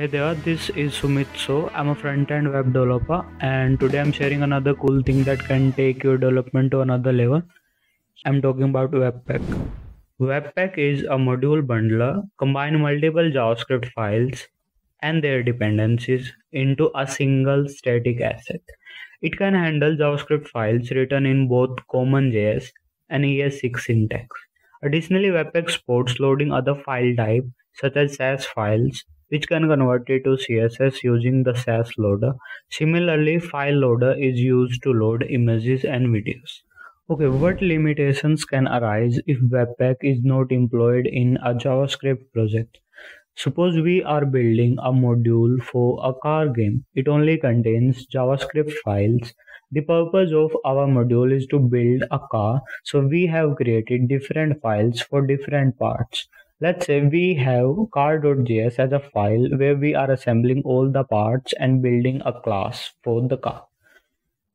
Hey there, this is Sumit So. I'm a front-end web developer and today I'm sharing another cool thing that can take your development to another level. I'm talking about Webpack. Webpack is a module bundler combine multiple JavaScript files and their dependencies into a single static asset. It can handle JavaScript files written in both CommonJS and ES6 syntax. Additionally, Webpack supports loading other file types such as Sass files which can convert it to CSS using the Sass loader. Similarly, file loader is used to load images and videos. Okay, what limitations can arise if Webpack is not employed in a JavaScript project? Suppose we are building a module for a car game. It only contains JavaScript files. The purpose of our module is to build a car, so we have created different files for different parts. Let's say we have car.js as a file where we are assembling all the parts and building a class for the car.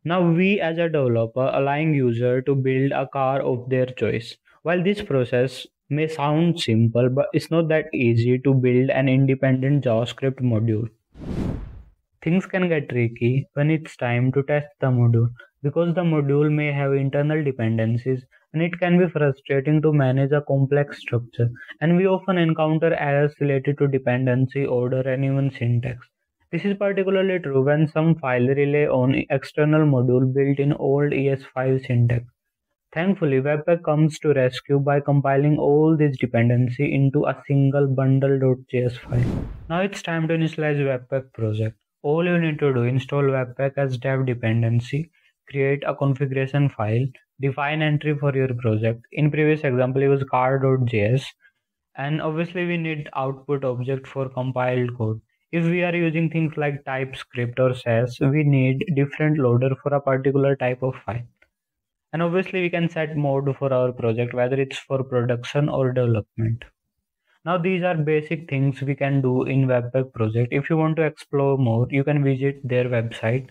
Now we as a developer allowing user to build a car of their choice. While this process may sound simple, but it's not that easy to build an independent JavaScript module. Things can get tricky when it's time to test the module because the module may have internal dependencies and it can be frustrating to manage a complex structure. And we often encounter errors related to dependency order and even syntax. This is particularly true when some file rely on external module built in old es5 syntax. Thankfully webpack comes to rescue by compiling all these dependency into a single bundle.js file. Now it's time to initialize webpack project. All you need to do install webpack as dev dependency create a configuration file, define entry for your project. In previous example, it was car.js. And obviously we need output object for compiled code. If we are using things like TypeScript or Sass, we need different loader for a particular type of file. And obviously we can set mode for our project, whether it's for production or development. Now these are basic things we can do in Webpack project. If you want to explore more, you can visit their website